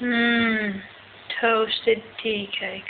Mmm, toasted tea cakes.